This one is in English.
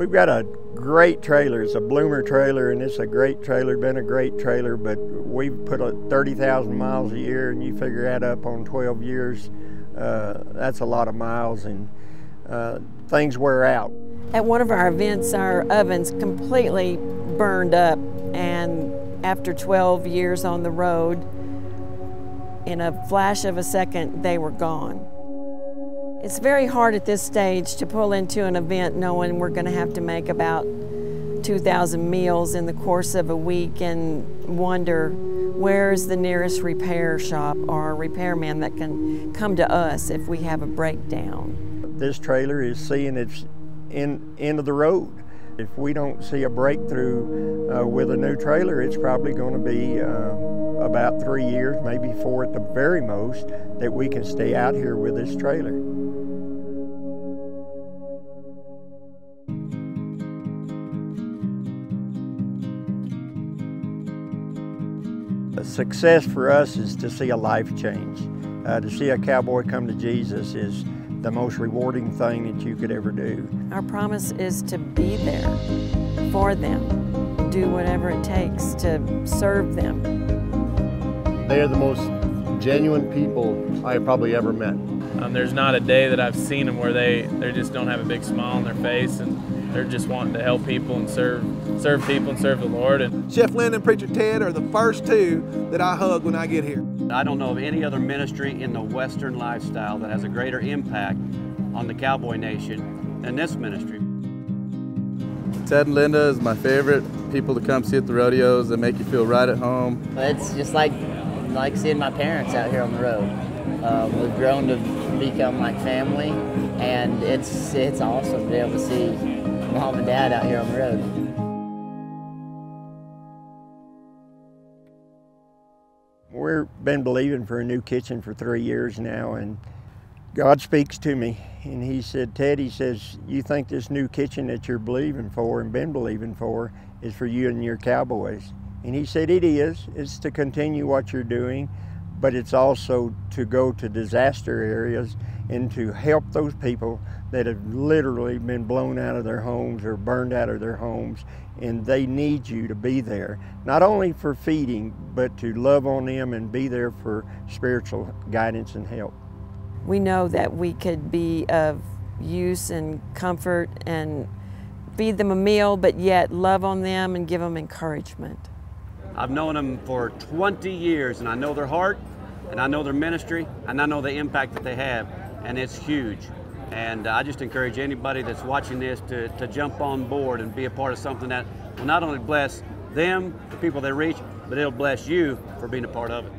We've got a great trailer. It's a Bloomer trailer, and it's a great trailer. Been a great trailer, but we've put 30,000 miles a year, and you figure that up on 12 years. Uh, that's a lot of miles, and uh, things wear out. At one of our events, our ovens completely burned up, and after 12 years on the road, in a flash of a second, they were gone. It's very hard at this stage to pull into an event knowing we're going to have to make about 2,000 meals in the course of a week and wonder where's the nearest repair shop or repairman that can come to us if we have a breakdown. This trailer is seeing its in, end of the road. If we don't see a breakthrough uh, with a new trailer, it's probably going to be uh, about three years, maybe four at the very most, that we can stay out here with this trailer. A success for us is to see a life change. Uh, to see a cowboy come to Jesus is the most rewarding thing that you could ever do. Our promise is to be there for them, do whatever it takes to serve them. They are the most genuine people I have probably ever met. Um, there's not a day that I've seen them where they, they just don't have a big smile on their face and they're just wanting to help people and serve serve people and serve the Lord. And Chef Lynn and Preacher Ted are the first two that I hug when I get here. I don't know of any other ministry in the Western lifestyle that has a greater impact on the cowboy nation than this ministry. Ted and Linda is my favorite people to come see at the rodeos. They make you feel right at home. It's just like like seeing my parents out here on the road. Um, we've grown to become like family, and it's it's awesome to be able to see mom and dad out here on the road. We've been believing for a new kitchen for three years now, and God speaks to me, and He said, Ted, He says, you think this new kitchen that you're believing for and been believing for is for you and your cowboys? And He said, it is. It's to continue what you're doing, but it's also to go to disaster areas and to help those people that have literally been blown out of their homes or burned out of their homes. And they need you to be there not only for feeding but to love on them and be there for spiritual guidance and help. We know that we could be of use and comfort and feed them a meal but yet love on them and give them encouragement i've known them for 20 years and i know their heart and i know their ministry and i know the impact that they have and it's huge. And uh, I just encourage anybody that's watching this to, to jump on board and be a part of something that will not only bless them, the people they reach, but it'll bless you for being a part of it.